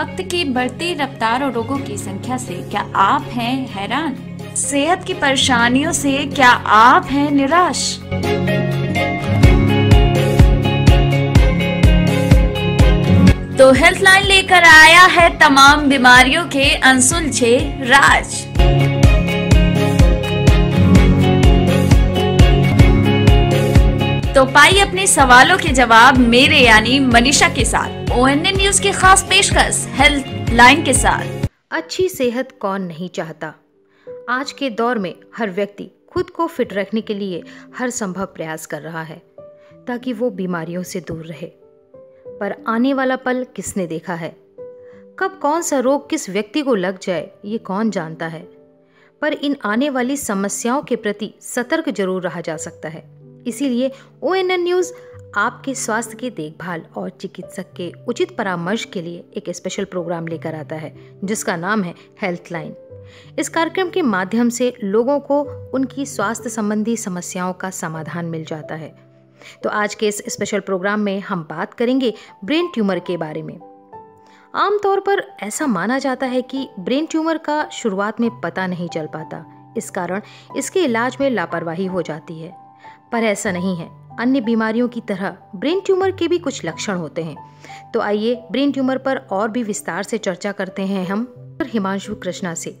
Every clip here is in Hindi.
वक्त की बढ़ती रफ्तार और रोगों की संख्या से क्या आप हैं हैरान? सेहत की परेशानियों से क्या आप हैं निराश? तो हेल्थ लाइन लेकर आया है तमाम बीमारियों के अनसुलझे राज। तो पाइए अपने सवालों के जवाब मेरे यानी मनीषा के साथ। ओएनएन न्यूज़ की खास पेशकश हेल्थ लाइन के साथ। अच्छी सेहत कौन नहीं चाहता? आज के दौर में हर व्यक्ति खुद को फिट रखने के लिए हर संभव प्रयास कर रहा है, ताकि वो बीमारियों से दूर रहे। पर आने वाला पल किसने देखा है? कब कौन सा रोग किस व्यक्ति को लग जाए, ये कौन जानता है? पर इन आने वाली समस्याओं के प्रति सतर्क ज़रूर रहा जा सकता है। इसीलिए ओएनएन न्यूज़ आपके स्वास्थ्य की देखभाल और चिकित्सक के उचित परामर्श के लिए एक स्पेशल प्रोग्राम लेकर आता है, जिसका नाम है हेल्थ लाइन इस कार्यक्रम के माध्यम से लोगों को उनकी स्वास्थ्य संबंधी समस्याओं का समाधान मिल जाता है। तो आज के इस स्पेशल प्रोग्राम में हम बात करेंगे ब्रेन ट्यूमर के बारे में। आमतौर पर ऐसा माना जाता है कि ब्रेन ट्यूमर का शुरुआत में पता नहीं चल पाता, इस कारण इसके इलाज में लापरवाही हो जाती है। पर ऐसा नहीं है। अन्य बीमारियों की तरह ब्रेन ट्यूमर के भी कुछ लक्षण होते हैं। तो आइए ब्रेन ट्यूमर पर और भी विस्तार से चर्चा करते हैं हम। हिमांशु कृष्णा से,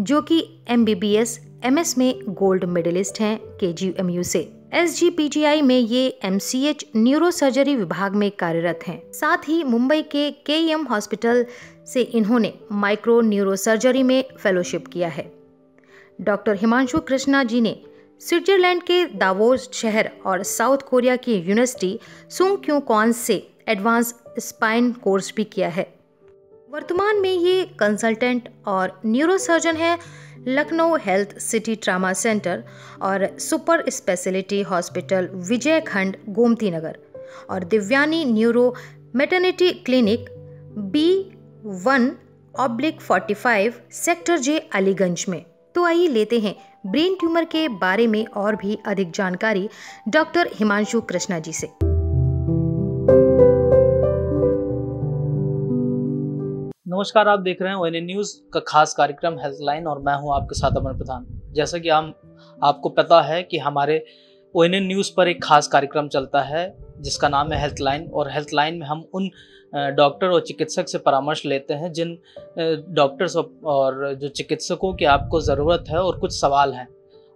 जो कि M B B S M S में गोल्ड मेडलिस्ट हैं के जी एम यू से। S G P G I में ये M C H neuro surgery विभाग में कार्यरत हैं। साथ ही मुंबई के के एम हॉस्पिटल से इन्होंने माइक्रो न्यूरो सर्जरी में फेलोशिप किया है। डॉक्टर हिमांशु कृष्णा जी ने स्विट्जरलैंड के दावोस शहर और साउथ कोरिया की यूनिवर्सिटी सुंग क्यू कॉन्स से एडवांस स्पाइन कोर्स भी किया है। वर्तमान में ये कंसल्टेंट और न्यूरोसर्जन है Lucknow health city trauma centre और super speciality hospital Vijay Khand Gomti Nagar और Divyani neuro maternity clinic B one oblique forty five sector J Aliganj में। तो आइए लेते हैं ब्रेन ट्यूमर के बारे में और भी अधिक जानकारी डॉक्टर हिमांशु कृष्णा जी से। नमस्कार, आप देख रहे हैं ओएनए न्यूज़ का खास कार्यक्रम हेल्थ लाइन और मैं हूँ आपके साथ अमर प्रधान। जैसा कि हम, आपको पता है कि हमारे ओएनए न्यूज़ पर एक खास कार्यक्रम चलता है, जिसका नाम है हेल्थ लाइन और हेल्थ लाइन में हम उन डॉक्टर और चिकित्सक से परामर्श लेते हैं, जिन डॉक्टर्स और जो चिकित्सकों की आपको ज़रूरत है और कुछ सवाल हैं।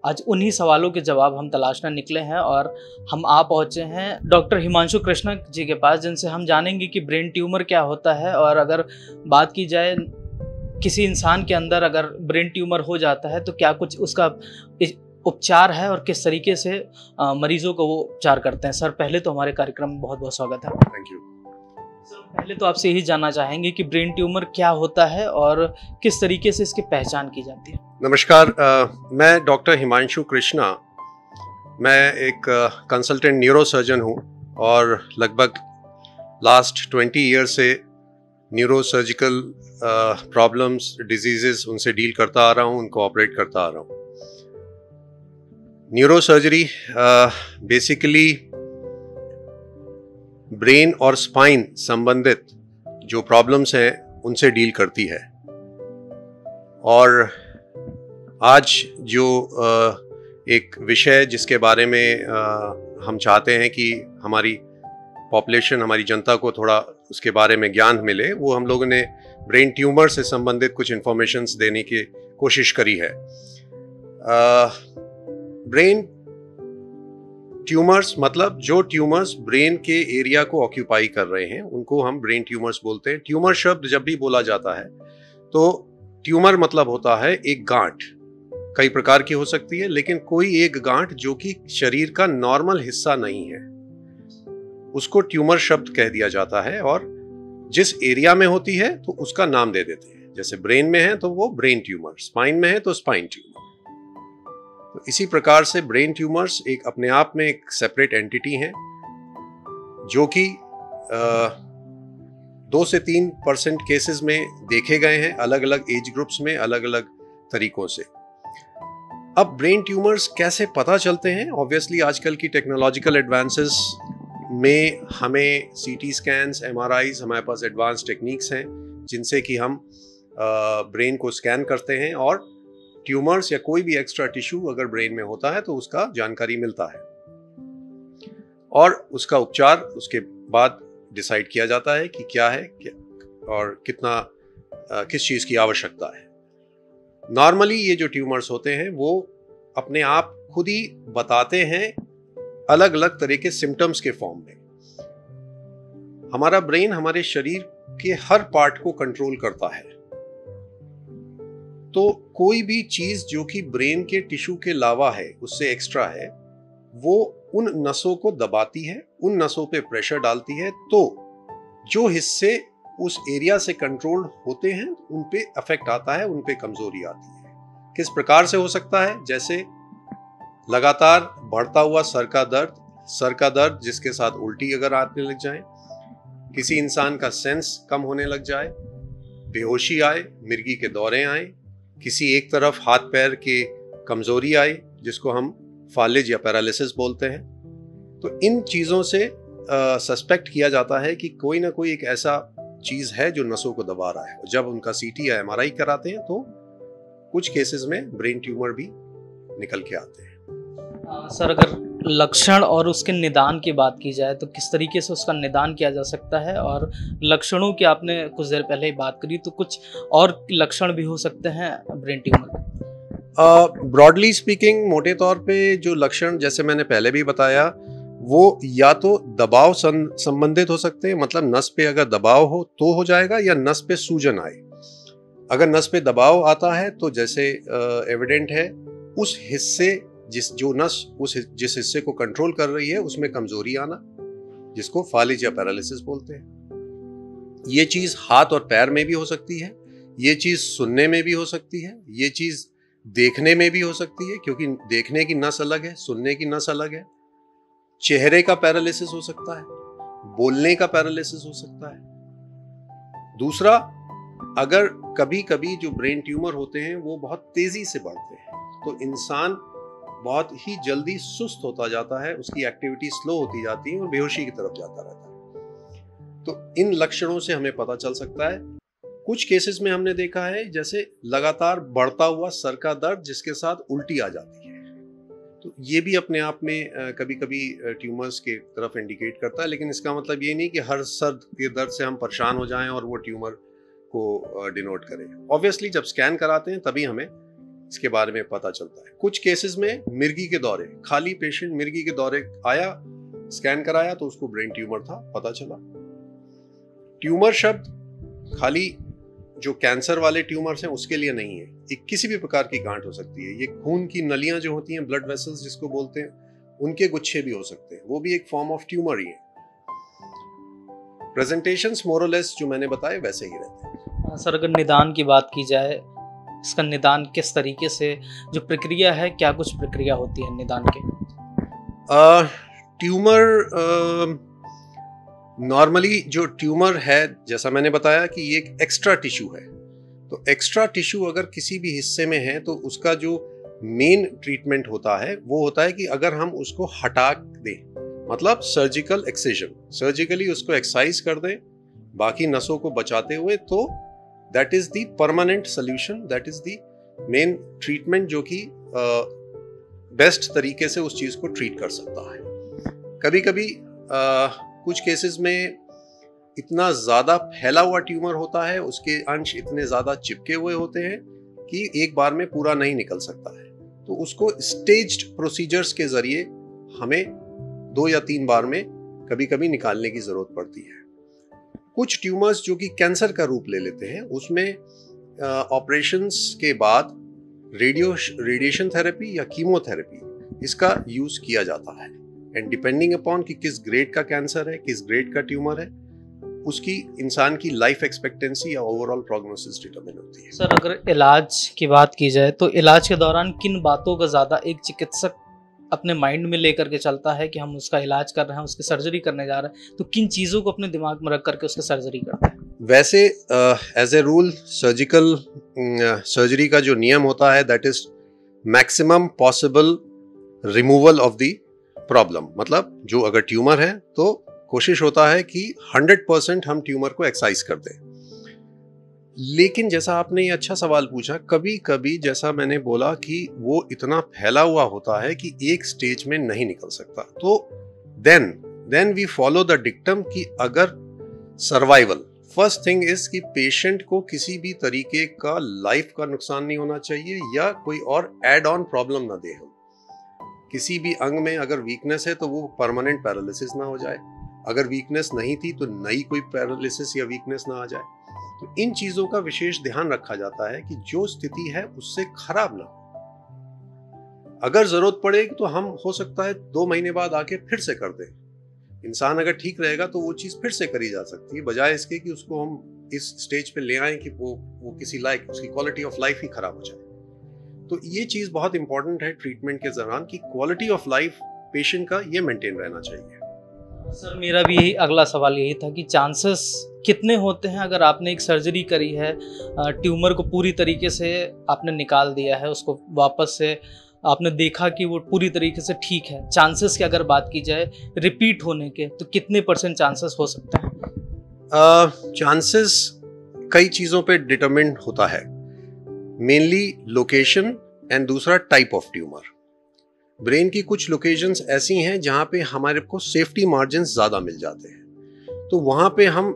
आज उन्हीं सवालों के जवाब हम तलाशना निकले हैं और हम आ पहुँचे हैं डॉक्टर हिमांशु कृष्णा जी के पास, जिनसे हम जानेंगे कि ब्रेन ट्यूमर क्या होता है और अगर बात की जाए, किसी इंसान के अंदर अगर ब्रेन ट्यूमर हो जाता है तो क्या कुछ उसका उपचार है और किस तरीके से मरीजों को वो उपचार करते हैं। सर, पहले तो हमारे कार्यक्रम में बहुत बहुत स्वागत है। थैंक यू पहले तो आपसे यही जानना चाहेंगे कि ब्रेन ट्यूमर क्या होता है और किस तरीके से इसकी पहचान की जाती है। नमस्कार आ, मैं डॉक्टर हिमांशु कृष्णा। मैं एक कंसल्टेंट न्यूरो सर्जन हूँ और लगभग लास्ट ट्वेंटी ईयर से न्यूरोसर्जिकल प्रॉब्लम्स डिजीजेस उनसे डील करता आ रहा हूँ उनको ऑपरेट करता आ रहा हूँ। न्यूरो सर्जरी बेसिकली ब्रेन और स्पाइन संबंधित जो प्रॉब्लम्स हैं, उनसे डील करती है। और आज जो एक विषय जिसके बारे में हम चाहते हैं कि हमारी पॉपुलेशन, हमारी जनता को थोड़ा उसके बारे में ज्ञान मिले, वो हम लोगों ने ब्रेन ट्यूमर से संबंधित कुछ इंफॉर्मेशंस देने की कोशिश करी है। ब्रेन ट्यूमर्स मतलब जो ट्यूमर्स ब्रेन के एरिया को ऑक्यूपाई कर रहे हैं, उनको हम ब्रेन ट्यूमर्स बोलते हैं। ट्यूमर शब्द जब भी बोला जाता है तो ट्यूमर मतलब होता है एक गांठ। कई प्रकार की हो सकती है, लेकिन कोई एक गांठ जो कि शरीर का नॉर्मल हिस्सा नहीं है, उसको ट्यूमर शब्द कह दिया जाता है और जिस एरिया में होती है तो उसका नाम दे देते हैं। जैसे ब्रेन में है तो वो ब्रेन ट्यूमर स्पाइन में है तो स्पाइन ट्यूमर इसी प्रकार से ब्रेन ट्यूमर्स एक अपने आप में एक सेपरेट एंटिटी हैं, जो कि दो से तीन परसेंट केसेस में देखे गए हैं अलग अलग एज ग्रुप्स में अलग अलग तरीकों से। अब ब्रेन ट्यूमर्स कैसे पता चलते हैं? ऑब्वियसली आजकल की टेक्नोलॉजिकल एडवांसेस में हमें सी टी स्कैंस एम हमारे पास एडवांस टेक्निक्स हैं, जिनसे कि हम ब्रेन को स्कैन करते हैं और ट्यूमर्स या कोई भी एक्स्ट्रा टिश्यू अगर ब्रेन में होता है तो उसका जानकारी मिलता है। और उसका उपचार, उसके बाद डिसाइड किया जाता है कि क्या है क्या और कितना किस चीज़ की आवश्यकता है। नॉर्मली ये जो ट्यूमर्स होते हैं, वो अपने आप खुद ही बताते हैं अलग अलग तरह के सिम्टम्स के फॉर्म में। हमारा ब्रेन हमारे शरीर के हर पार्ट को कंट्रोल करता है। तो कोई भी चीज़ जो कि ब्रेन के टिश्यू के अलावा है, उससे एक्स्ट्रा है, वो उन नसों को दबाती है, उन नसों पे प्रेशर डालती है तो जो हिस्से उस एरिया से कंट्रोल होते हैं, उन पे अफेक्ट आता है, उन पे कमज़ोरी आती है। किस प्रकार से हो सकता है? जैसे लगातार बढ़ता हुआ सर का दर्द, सर का दर्द जिसके साथ उल्टी अगर आने लग जाए, किसी इंसान का सेंस कम होने लग जाए, बेहोशी आए, मिर्गी के दौरे आए किसी एक तरफ़ हाथ पैर की कमज़ोरी आई, जिसको हम फालिज या पैरालिसिस बोलते हैं। तो इन चीज़ों से सस्पेक्ट किया जाता है कि कोई ना कोई एक ऐसा चीज़ है जो नसों को दबा रहा है। जब उनका सीटी या एम कराते हैं तो कुछ केसेस में ब्रेन ट्यूमर भी निकल के आते हैं। सर, अगर लक्षण और उसके निदान की बात की जाए तो किस तरीके से उसका निदान किया जा सकता है? और लक्षणों की आपने कुछ देर पहले ही बात करी तो कुछ और लक्षण भी हो सकते हैं ब्रेन ट्यूमर ब्रॉडली स्पीकिंग मोटे तौर पे जो लक्षण, जैसे मैंने पहले भी बताया, वो या तो दबाव संबंधित हो सकते हैं मतलब नस पे अगर दबाव हो तो हो जाएगा, या नस पे सूजन आए। अगर नस पे दबाव आता है तो जैसे एविडेंट है, उस हिस्से जिस जो नस उस जिस हिस्से को कंट्रोल कर रही है, उसमें कमज़ोरी आना, जिसको फालिज या पैरालिसिस बोलते हैं। ये चीज़ हाथ और पैर में भी हो सकती है, ये चीज़ सुनने में भी हो सकती है, ये चीज़ देखने में भी हो सकती है, क्योंकि देखने की नस अलग है, सुनने की नस अलग है। चेहरे का पैरालिसिस हो सकता है, बोलने का पैरालिसिस हो सकता है। दूसरा, अगर कभी कभी जो ब्रेन ट्यूमर होते हैं, वो बहुत तेज़ी से बढ़ते हैं तो इंसान बहुत ही जल्दी सुस्त होता जाता है, उसकी एक्टिविटी स्लो होती जाती है और बेहोशी की तरफ़ जाता रहता है। तो इन लक्षणों से हमें पता चल सकता है। कुछ केसेस में हमने देखा है, जैसे लगातार बढ़ता हुआ सर का दर्द जिसके साथ उल्टी आ जाती है। तो ये भी अपने आप में कभी कभी ट्यूमर्स के तरफ़ इंडिकेट करता है, लेकिन इसका मतलब ये नहीं कि हर सर के दर्द से हम परेशान हो जाएँ और वो ट्यूमर को डिनोट करें। ऑब्वियसली जब स्कैन कराते हैं, तभी हमें इसके बारे में पता चलता है। कुछ केसेस में मिर्गी के दौरे, खाली पेशेंट मिर्गी के दौरे आया स्कैन कराया तो उसको ब्रेन ट्यूमर था, पता चला। ट्यूमर शब्द खाली जो कैंसर वाले ट्यूमर्स हैं, उसके लिए नहीं है। एक किसी भी प्रकार की गांठ हो सकती है। ये खून की नलियाँ जो होती हैं ब्लड वेसल्स जिसको बोलते हैं, उनके गुच्छे भी हो सकते हैं। वो भी एक फॉर्म ऑफ़ ट्यूमर ही है। प्रेजेंटेशन मोरलेस जो मैंने बताए, वैसे ही रहते हैं, सर, अगर निदान की बात की जाए इसका निदान किस तरीके से, जो प्रक्रिया है, क्या कुछ प्रक्रिया होती है निदान के? ट्यूमर नॉर्मली जो ट्यूमर है, जैसा मैंने बताया कि ये एक एक्स्ट्रा टिश्यू है। तो एक्स्ट्रा टिश्यू अगर किसी भी हिस्से में है तो उसका जो मेन ट्रीटमेंट होता है, वो होता है कि अगर हम उसको हटा दें मतलब सर्जिकल एक्सेजन सर्जिकली उसको एक्सरसाइज कर दें, बाकी नसों को बचाते हुए तो that is the permanent solution that is the main treatment जो कि बेस्ट तरीके से उस चीज़ को ट्रीट कर सकता है। कभी कभी कुछ केसेस में इतना ज़्यादा फैला हुआ ट्यूमर होता है, उसके अंश इतने ज़्यादा चिपके हुए होते हैं कि एक बार में पूरा नहीं निकल सकता है। तो उसको स्टेज्ड प्रोसीजर्स के ज़रिए हमें दो या तीन बार में कभी कभी निकालने की ज़रूरत पड़ती है। कुछ ट्यूमर्स जो कि कैंसर का रूप ले लेते हैं, उसमें ऑपरेशंस के बाद रेडियो, रेडिएशन थेरेपी या कीमोथेरेपी, इसका यूज़ किया जाता है। एंड डिपेंडिंग अपॉन कि किस ग्रेड का कैंसर है, किस ग्रेड का ट्यूमर है, उसकी, इंसान की लाइफ एक्सपेक्टेंसी या ओवरऑल प्रोग्नोसिस डिटरमिन होती है। सर अगर इलाज की बात की जाए तो इलाज के दौरान किन बातों का ज़्यादा एक चिकित्सक अपने माइंड में लेकर के चलता है कि हम उसका इलाज कर रहे हैं, उसकी सर्जरी करने जा रहे हैं तो किन चीज़ों को अपने दिमाग में रख करके उसकी सर्जरी करते हैं? वैसे as a rule surgical surgery का जो नियम होता है that is maximum possible removal of the problem मतलब जो अगर ट्यूमर है तो कोशिश होता है कि 100 परसेंट हम ट्यूमर को एक्साइज कर दें। लेकिन जैसा आपने ये अच्छा सवाल पूछा कभी कभी जैसा मैंने बोला कि वो इतना फैला हुआ होता है कि एक स्टेज में नहीं निकल सकता। तो then then we follow the dictum कि अगर सर्वाइवल फ़र्स्ट थिंग इज़ कि पेशेंट को किसी भी तरीके का लाइफ का नुकसान नहीं होना चाहिए या कोई और एड ऑन प्रॉब्लम ना दे हम। किसी भी अंग में अगर वीकनेस है तो वो परमानेंट पैरालिसिस ना हो जाए। अगर वीकनेस नहीं थी तो नई कोई पैरालिसिस या वीकनेस ना आ जाए। तो इन चीज़ों का विशेष ध्यान रखा जाता है कि जो स्थिति है उससे खराब ना हो। अगर ज़रूरत पड़ेगी तो हम, हो सकता है, दो महीने बाद आके फिर से कर दें। इंसान अगर ठीक रहेगा तो वो चीज़ फिर से करी जा सकती है, बजाय इसके कि उसको हम इस स्टेज पे ले आए कि वो वो किसी लाइक उसकी क्वालिटी ऑफ़ लाइफ ही खराब हो जाए। तो ये चीज़ बहुत इंपॉर्टेंट है ट्रीटमेंट के दौरान कि क्वालिटी ऑफ़ लाइफ पेशेंट का ये मेंटेन रहना चाहिए। सर मेरा भी यही अगला सवाल यही था कि चांसेस कितने होते हैं अगर आपने एक सर्जरी करी है ट्यूमर को पूरी तरीके से आपने निकाल दिया है उसको वापस से आपने देखा कि वो पूरी तरीके से ठीक है चांसेस की अगर बात की जाए रिपीट होने के तो कितने परसेंट चांसेस हो सकते हैं? चांसेस uh, कई चीज़ों पे डिटरमिन होता है। मेनली लोकेशन एंड दूसरा टाइप ऑफ़ ट्यूमर ब्रेन की कुछ लोकेशंस ऐसी हैं जहाँ पे हमारे को सेफ्टी मार्जिन ज़्यादा मिल जाते हैं। तो वहाँ पे हम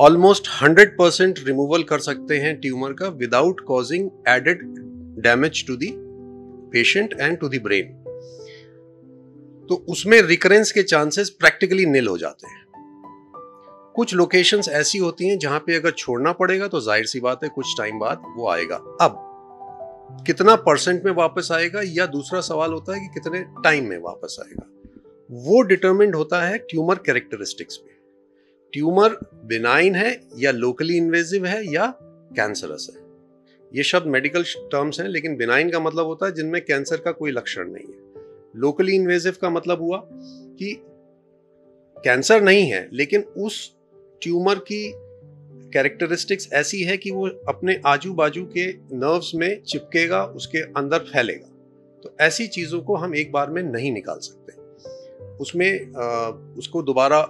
ऑलमोस्ट हंड्रेड परसेंट रिमूवल कर सकते हैं ट्यूमर का without causing added damage to the patient and to the brain तो उसमें रिकरेंस के चांसेस प्रैक्टिकली निल हो जाते हैं। कुछ लोकेशंस ऐसी होती हैं जहाँ पे अगर छोड़ना पड़ेगा तो ज़ाहिर सी बात है कुछ टाइम बाद वो आएगा। अब कितना परसेंट में वापस आएगा या दूसरा सवाल होता है कि कितने टाइम में वापस आएगा। वो डिटरमिंड होता है ट्यूमर कैरेक्टरिस्टिक्स पे। ट्यूमर बिनाइन है या लोकली इन्वेजिव है या कैंसरस है। ये शब्द मेडिकल टर्म्स हैं, लेकिन बिनाइन का मतलब होता है जिनमें कैंसर का कोई लक्षण नहीं है। लोकली इन्वेजिव का मतलब हुआ कि कैंसर नहीं है, लेकिन उस ट्यूमर की कैरेक्टरिस्टिक्स ऐसी है कि वो अपने आजू बाजू के नर्व्स में चिपकेगा उसके अंदर फैलेगा। तो ऐसी चीज़ों को हम एक बार में नहीं निकाल सकते। उसमें आ, उसको दोबारा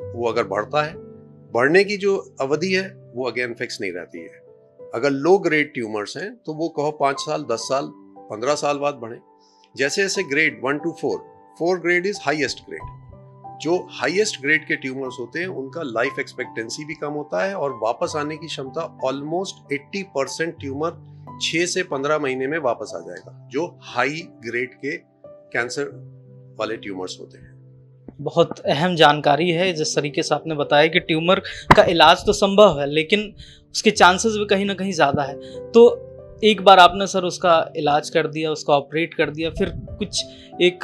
वो अगर बढ़ता है बढ़ने की जो अवधि है वो अगेन फिक्स नहीं रहती है। अगर लो ग्रेड ट्यूमर्स हैं तो वो कहो पाँच साल दस साल पंद्रह साल बाद बढ़ें। जैसे जैसे grade one two four four grade is highest grade जो हाईएस्ट ग्रेड के ट्यूमर्स होते हैं, उनका लाइफ एक्सपेक्टेंसी भी कम होता है और वापस आने की क्षमता ऑलमोस्ट 80 परसेंट ट्यूमर 6 से 15 महीने में वापस आ जाएगा, जो हाई ग्रेड के कैंसर वाले ट्यूमर्स होते हैं। बहुत अहम जानकारी है, जिस तरीके से आपने बताया कि ट्यूमर का इलाज तो संभव है, लेकिन उसके चांसेस भी कहीं ना कहीं ज़्यादा है। तो एक बार आपने सर उसका इलाज कर दिया, उसका ऑपरेट कर दिया, फिर कुछ एक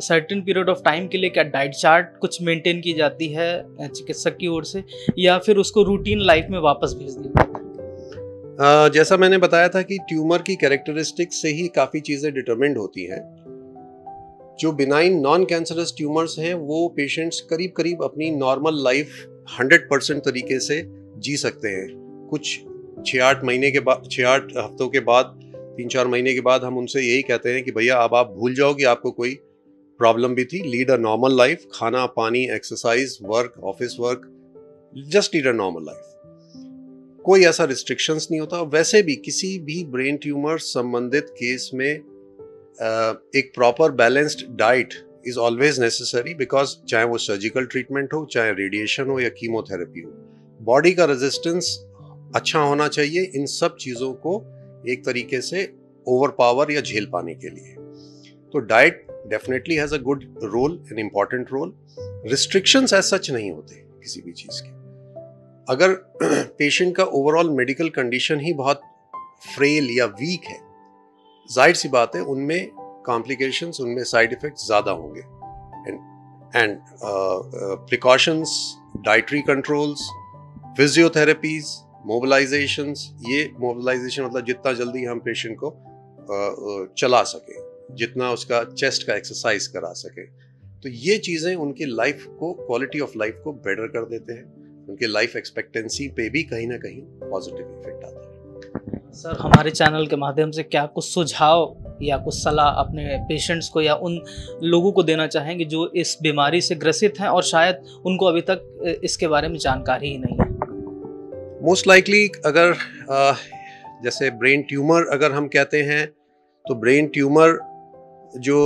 सर्टेन पीरियड ऑफ़ टाइम के लिए क्या डाइट चार्ट कुछ मेंटेन की जाती है चिकित्सक की ओर से, या फिर उसको रूटीन लाइफ में वापस भेज दिया? जैसा मैंने बताया था कि ट्यूमर की कैरेक्टरिस्टिक से ही काफ़ी चीज़ें डिटरमिंड होती हैं। जो बिनाइन नॉन कैंसरस ट्यूमर्स हैं, वो पेशेंट्स करीब करीब अपनी नॉर्मल लाइफ 100 परसेंट तरीके से जी सकते हैं। कुछ छः आठ महीने के बाद छः आठ हफ्तों के बाद, तीन चार महीने के बाद हम उनसे यही कहते हैं कि भैया, अब आप भूल जाओ कि आपको कोई प्रॉब्लम भी थी। लीड अ नॉर्मल लाइफ, खाना, पानी, exercise, work, office work, just lead a normal life. कोई ऐसा रिस्ट्रिक्शंस नहीं होता। वैसे भी किसी भी ब्रेन ट्यूमर संबंधित केस में एक proper balanced diet is always necessary because चाहे वो सर्जिकल ट्रीटमेंट हो, चाहे रेडिएशन हो या कीमोथेरेपी हो। बॉडी का रेजिस्टेंस अच्छा होना चाहिए इन सब चीज़ों को एक तरीके से ओवर पावर या झेल पाने के लिए। तो diet definitely has a good role an important role restrictions as such नहीं होते किसी भी चीज़ के। अगर पेशेंट का ओवरऑल मेडिकल कंडीशन ही बहुत फ्रेल या वीक है, ज़ाहिर सी बात है उनमें कॉम्प्लिकेशंस उनमें साइड इफेक्ट्स ज़्यादा होंगे। And precautions dietary controls physiotherapies mobilisation ये मोबिलाइजेशन मतलब जितना जल्दी हम पेशेंट को चला सके, जितना उसका चेस्ट का एक्सरसाइज करा सके। तो ये चीज़ें उनकी लाइफ को क्वालिटी ऑफ़ लाइफ को बेटर कर देते हैं। उनके लाइफ एक्सपेक्टेंसी पे भी कहीं ना कहीं पॉजिटिव इफ़ेक्ट आता है। सर, हमारे चैनल के माध्यम से क्या कुछ सुझाव या कुछ सलाह अपने पेशेंट्स को या उन लोगों को देना चाहेंगे जो इस बीमारी से ग्रसित हैं और शायद उनको अभी तक इसके बारे में जानकारी ही नहीं है? मोस्ट लाइकली अगर आ, जैसे ब्रेन ट्यूमर अगर हम कहते हैं तो ब्रेन ट्यूमर जो